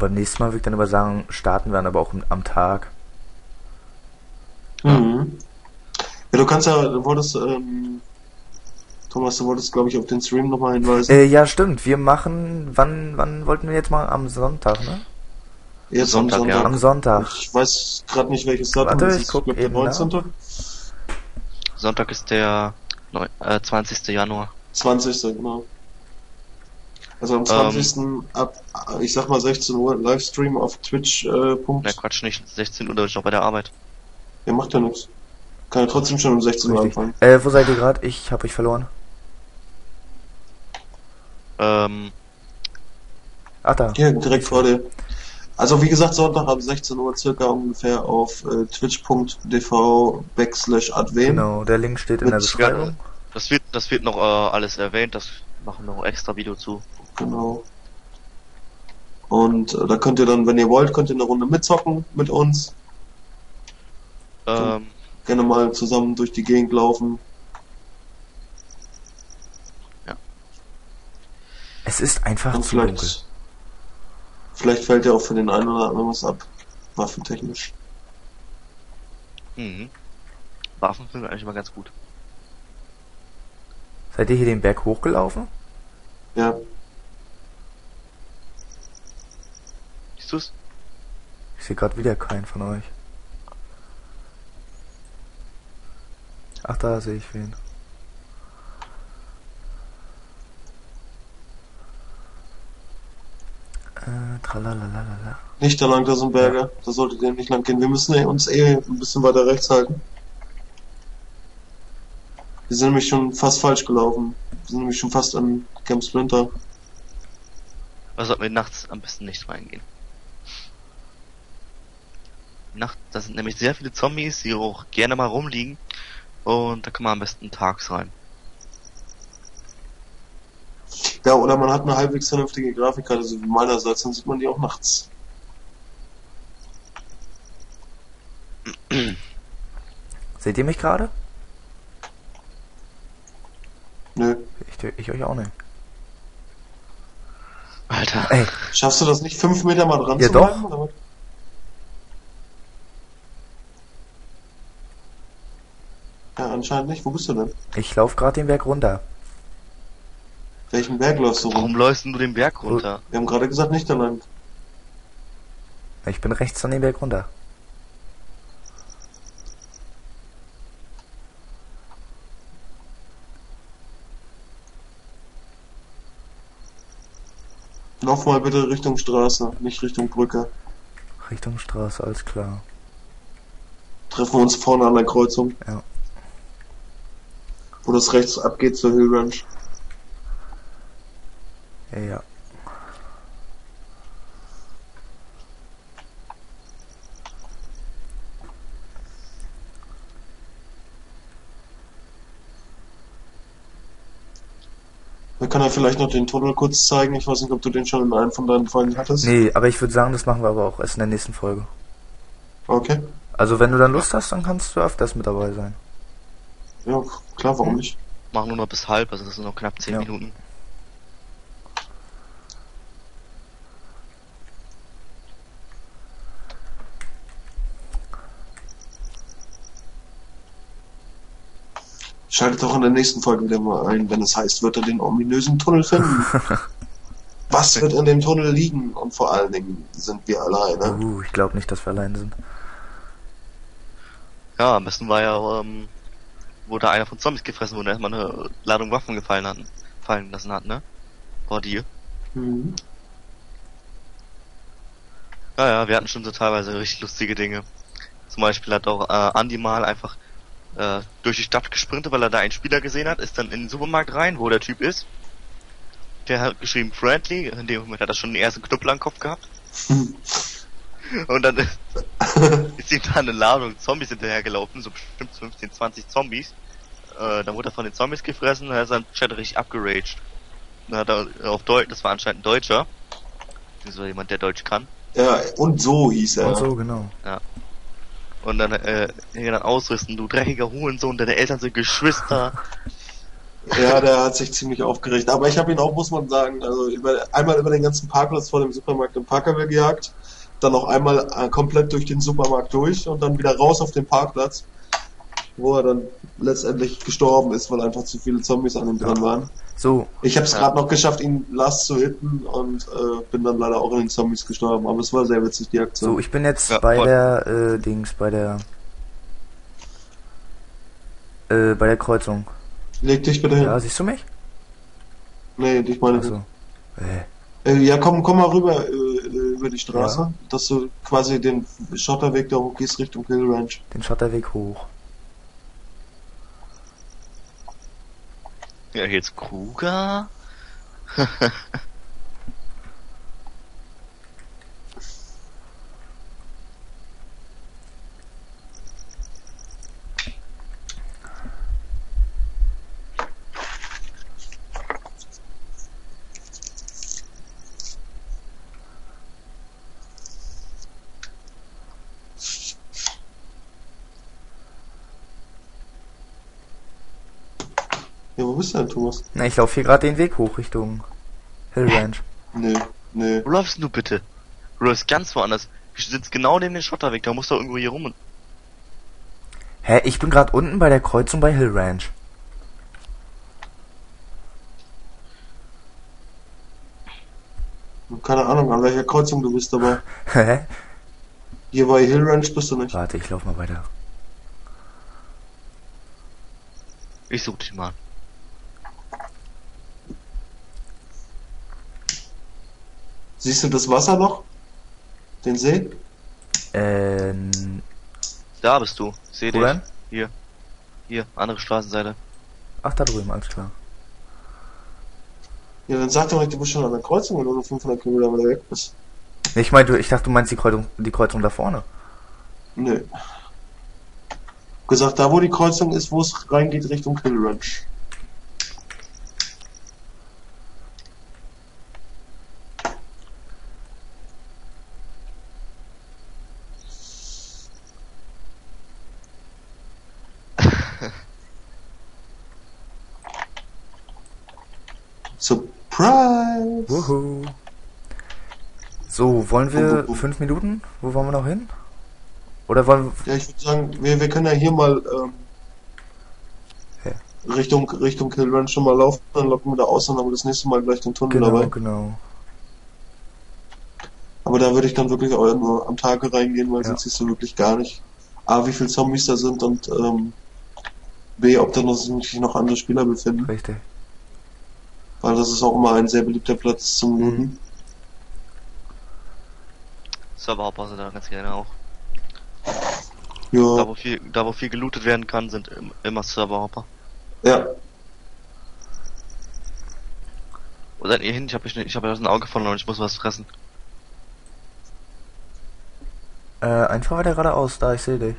beim nächsten Mal würde ich dann aber sagen, starten wir dann aber auch am Tag. Mhm. Ja, du kannst ja, du wolltest, ähm, Thomas, du wolltest, glaube ich, auf den Stream nochmal hinweisen. Äh, ja, stimmt. Wir machen, wann, wann wollten wir jetzt mal? Am Sonntag, ne? Jetzt Sonntag, am ja. Sonntag. Am Sonntag. Ich weiß gerade nicht, welches Datum Warte, es ich ist. guck glaub, der eben 19. Sonntag ist der neun- äh, 20. Januar. 20. genau. Also am 20. ab, ich sag mal 16 Uhr Livestream auf Twitch. Äh, Punkt. Ne, Quatsch nicht. 16 Uhr, da bin ich noch bei der Arbeit. Ja, macht ja nichts. Kann ja trotzdem schon um 16 Uhr Richtig. anfangen. Äh, wo seid ihr gerade? Ich hab euch verloren. Ähm, Ach da. Hier, direkt vor dir. Also wie gesagt, Sonntag ab 16 Uhr circa ungefähr auf äh, twitch.tv backslash adven. Genau, der Link steht in der Beschreibung. das wird, das wird noch äh, alles erwähnt. Das machen wir noch extra Video zu. Genau. Und äh, da könnt ihr dann, wenn ihr wollt, könnt ihr eine Runde mitzocken mit uns. Ähm, Gerne mal zusammen durch die Gegend laufen. Es ist einfach Und zu dunkel. vielleicht, vielleicht fällt ja auch für den einen oder anderen was ab. Waffentechnisch. mhm. Waffen sind eigentlich mal ganz gut. Seid ihr hier den Berg hochgelaufen? Ja. Siehst du's? Ich sehe gerade wieder keinen von euch. Ach, da sehe ich wen. Äh, tralalalala. Nicht da lang, da sind Berge. Da solltet ihr nicht lang gehen. Wir müssen eh- uns eh ein bisschen weiter rechts halten. Wir sind nämlich schon fast falsch gelaufen. Wir sind nämlich schon fast an Camp Splinter. Da sollten wir nachts am besten nicht reingehen. Nacht, da sind nämlich sehr viele Zombies, die auch gerne mal rumliegen. Und da kann man am besten tags rein. Ja, oder man hat eine halbwegs vernünftige Grafikkarte, so wie meinerseits, dann sieht man die auch nachts. Seht ihr mich gerade? Nö. Ich, ich euch auch nicht. Alter. Ey, Schaffst du das nicht, fünf Meter mal dran Ja, zu doch. bleiben? Oder was? Ja, anscheinend nicht. Wo bist du denn? ich laufe gerade den Berg runter. Welchen Berg läufst du rum? Warum läufst du den Berg runter? Wir haben gerade gesagt, nicht da lang. Ich bin rechts an den Berg runter. Lauf mal bitte Richtung Straße, nicht Richtung Brücke. Richtung Straße, alles klar. Treffen wir uns vorne an der Kreuzung. Ja. Wo das rechts abgeht zur Hill Ranch. Ja, ja. Wir können ja vielleicht noch den Tunnel kurz zeigen. Ich weiß nicht, ob du den schon in einem von deinen Folgen hattest. Nee, aber ich würde sagen, das machen wir aber auch erst in der nächsten Folge. Okay. Also wenn du dann Lust hast, dann kannst du öfters mit dabei sein. Ja, klar, warum nicht? Machen nur noch bis halb, also das sind noch knapp 10 Ja. Minuten. Schaltet auch in der nächsten Folge wieder mal ein, wenn es heißt, wird er den ominösen Tunnel finden. Was wird in dem Tunnel liegen? Und vor allen Dingen sind wir alleine. Uh, ich glaube nicht, dass wir allein sind. Ja, am besten war ja, ähm, wo da einer von Zombies gefressen wurde, erstmal eine Ladung Waffen gefallen hat, fallen lassen hat, ne? Vor dir. Mhm. Ja, ja, wir hatten schon so teilweise richtig lustige Dinge. Zum Beispiel hat auch äh, Andy mal einfach äh, durch die Stadt gesprintet, weil er da einen Spieler gesehen hat, ist dann in den Supermarkt rein, wo der Typ ist. Der hat geschrieben friendly, in dem Moment hat er schon den ersten Knüppel am Kopf gehabt. Und dann ist ihm da eine Ladung Zombies hinterhergelaufen, so bestimmt 15, 20 Zombies. Äh, dann wurde er von den Zombies gefressen und er ist dann Chat richtig abgeraged. Dann hat er auf Deutsch, das war anscheinend ein Deutscher. So jemand, der Deutsch kann. Ja, und so hieß er. Und so, genau. Und dann, äh, ja, dann ausrüsten, du dreckiger Hurensohn, deine Eltern sind Geschwister. Ja, der hat sich ziemlich aufgeregt. Aber ich habe ihn auch, muss man sagen, also über, einmal über den ganzen Parkplatz vor dem Supermarkt in Parkerville gejagt, dann noch einmal äh, komplett durch den Supermarkt durch und dann wieder raus auf den Parkplatz, wo er dann letztendlich gestorben ist, weil einfach zu viele Zombies an ihm dran waren. So, Ich habe es Ja. gerade noch geschafft, ihn last zu hitten und äh, bin dann leider auch in den Zombies gestorben. Aber es war sehr witzig, die Aktion. so, ich bin jetzt Ja, bei voll. der, äh, Dings, bei der, äh, bei der Kreuzung. Leg dich bitte hin. Ja, siehst du mich? Nee, ich meine. Achso. Äh, Äh, ja, komm, komm mal rüber äh, über die Straße, dass du quasi den Schotterweg da hoch gehst Richtung Hill Ranch. den Schotterweg hoch. Ja, jetzt Kruger. bist du denn, Thomas? Na, ich laufe hier gerade den Weg hoch Richtung Hill Ranch. Nee, nee. Wo läufst denn du bitte? Du läufst ganz woanders. Du sitzt genau neben den Schotterweg, da musst du irgendwo hier rum. Hä, ich bin gerade unten bei der Kreuzung bei Hill Ranch. Keine Ahnung, an welcher Kreuzung du bist, aber Hä? hier bei Hill Ranch bist du nicht. Warte, ich lauf mal weiter. Ich such dich mal. Siehst du das Wasser noch? Den See? Ähm, Da bist du. Seh dich. denn? Hier. Hier, andere Straßenseite. Ach, da drüben, alles klar. Ja, dann sag doch du bist schon an der Kreuzung, wenn du nur 500 Kilometer weiter weg bist. Ich meine, du, ich dachte, du meinst die Kreuzung, die Kreuzung da vorne. Nö. Gesagt, da wo die Kreuzung ist, wo es reingeht Richtung Hill Ranch. Surprise! Wuhu. So, wollen wir Wuhu, wuhu. fünf Minuten? Wo wollen wir noch hin? Oder wollen Ja, ich würde sagen, wir, wir können ja hier mal ähm, Ja. Richtung Richtung Hill Ranch schon mal laufen, dann locken wir da aus, dann haben wir das nächste Mal gleich den Tunnel Genau, dabei. genau. Aber da würde ich dann wirklich auch nur am Tage reingehen, weil Ja. sonst siehst du wirklich gar nicht. A, wie viele Zombies da sind und ähm, B, ob da noch, sich noch andere Spieler befinden. Richtig. Weil das ist auch immer ein sehr beliebter Platz zum Mhm. Looten. Serverhauptpause da ganz gerne auch. Da Ja, wo viel, da wo viel gelootet werden kann, sind im- immer Serverhopper. ja. Wo seid ihr hin? Ich hab, mich nicht- ich hab ja das ein Auge verloren, ich muss was fressen. Äh, einfach weiter geradeaus, da, ich sehe dich.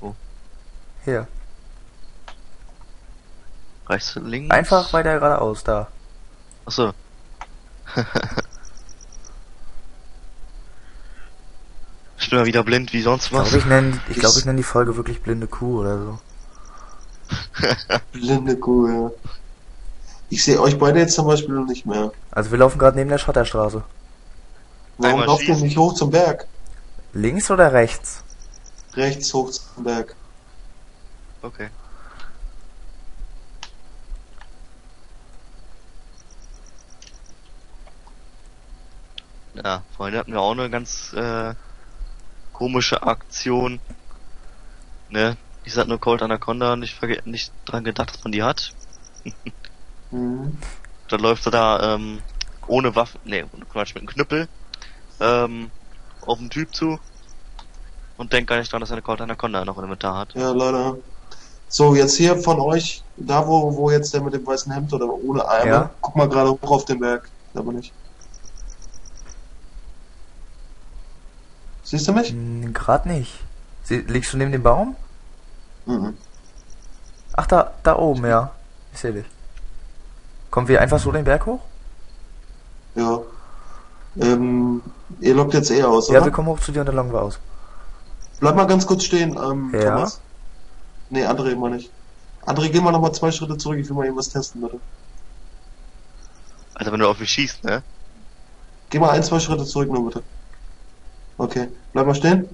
Wo? Hier. Rechts, links? Einfach weiter geradeaus, da. Achso. ich bin mal wieder blind wie sonst Ich was. glaube, ich nenne ich, glaub, ich nenn die Folge wirklich blinde Kuh oder so. Blinde Kuh, ja. Ich sehe euch beide jetzt zum Beispiel noch nicht mehr. Also wir laufen gerade neben der Schotterstraße. Warum lauft ihr nicht hoch zum Berg? Links oder rechts? Rechts hoch zum Berg. Okay. Ja, vorhin hatten wir auch eine ganz äh, komische Aktion. Ne? Ich sag nur Cold Anaconda, nicht, verge nicht dran gedacht, dass man die hat. Mhm. Da läuft er da ähm, ohne Waffen, ne, Quatsch, mit einem Knüppel ähm, auf den Typ zu und denkt gar nicht dran, dass er eine Cold Anaconda noch im Inventar hat. Ja, leider. So, jetzt hier von euch, da wo, wo jetzt der mit dem weißen Hemd oder ohne Eimer, Ja. guck mal gerade hoch auf den Berg. Da bin ich. Siehst du mich? Hm, gerade nicht. Sie, liegst du neben dem Baum? Mhm. Ach, da, da oben, ja. Ich sehe dich. Kommen wir einfach so den Berg hoch? Ja. Ähm, ihr lockt jetzt eh aus, Ja, oder? wir kommen hoch zu dir und dann loggen wir aus. Bleib mal ganz kurz stehen, ähm, Ja. Thomas. Nee, André immer nicht. André, geh mal nochmal zwei Schritte zurück, ich will mal irgendwas testen, bitte. Also wenn du auf mich schießt, ne? Geh mal ein, zwei Schritte zurück nur bitte. Okay, bleib mal stehen.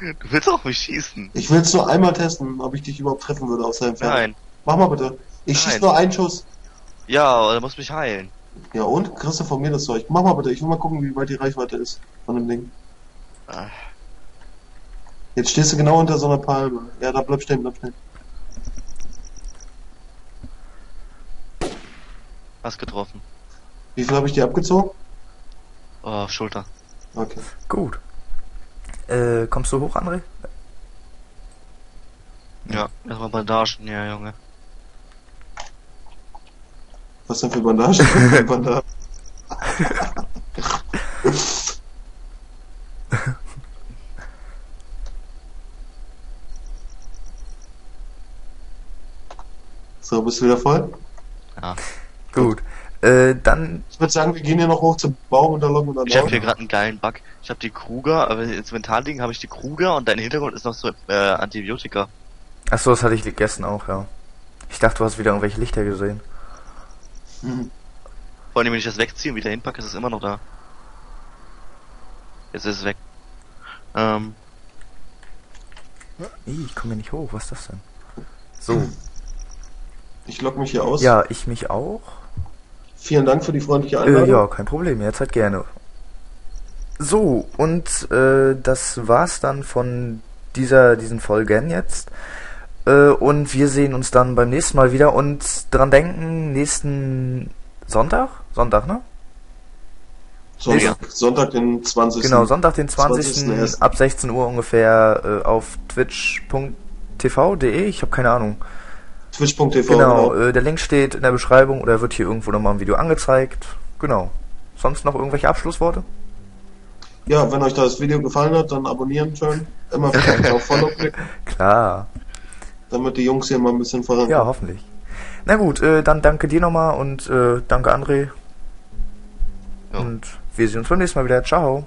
Du willst auf mich schießen. Ich will es nur einmal testen, ob ich dich überhaupt treffen würde aus der Entfernung. Nein. Mach mal bitte. Ich schieß Nein. nur einen Schuss. Ja, du musst mich heilen. Ja und? Kriegst du von mir das Zeug? Mach mal bitte, ich will mal gucken, wie weit die Reichweite ist von dem Ding. Ah, Jetzt stehst du genau unter so einer Palme. Ja, da bleib stehen, bleib stehen. Hast getroffen. Wie viel habe ich dir abgezogen? Oh, Schulter. Okay. Gut. Äh, kommst du hoch, André? Ja, erstmal Bandagen, ja, Junge. Was denn für Bandagen? Bandagen. so, bist du wieder voll? Ja. Gut. Äh, dann, Ich würde sagen, wir gehen hier noch hoch zum Baum und dann loggen wir dann Ich habe hier gerade einen geilen Bug. Ich habe die Kruger, aber ins Inventar liegen habe ich die Kruger und dein Hintergrund ist noch so äh, Antibiotika. achso, das hatte ich gestern auch, ja. Ich dachte, du hast wieder irgendwelche Lichter gesehen. Hm. Vor allem, wenn ich das wegziehe und wieder hinpacke, ist es immer noch da. Jetzt ist es weg. Ähm, Ih, ich komme hier nicht hoch, was ist das denn? So, Ich logge mich hier aus. ja, ich mich auch. Vielen Dank für die freundliche Äh, Einladung. ja, kein Problem, jederzeit gerne. So, und äh, das war's dann von dieser diesen Folgen jetzt. Äh, und wir sehen uns dann beim nächsten Mal wieder und dran denken, nächsten Sonntag? Sonntag, ne? Sonntag, Sonntag, den 20. Genau, Sonntag, den 20. 20.01.. ab 16 Uhr ungefähr äh, auf twitch.tv.de, ich habe keine Ahnung. Twitch.tv. Genau, äh, der Link steht in der Beschreibung oder wird hier irgendwo nochmal im Video angezeigt. Genau. Sonst noch irgendwelche Abschlussworte? Ja, wenn euch das Video gefallen hat, dann abonnieren schön. Immer wieder auf Follow klicken, Klar. Damit die Jungs hier mal ein bisschen vorankommen. Ja, hoffentlich. Na gut, äh, dann danke dir nochmal und äh, danke André. Ja. Und wir sehen uns beim nächsten Mal wieder. Ciao.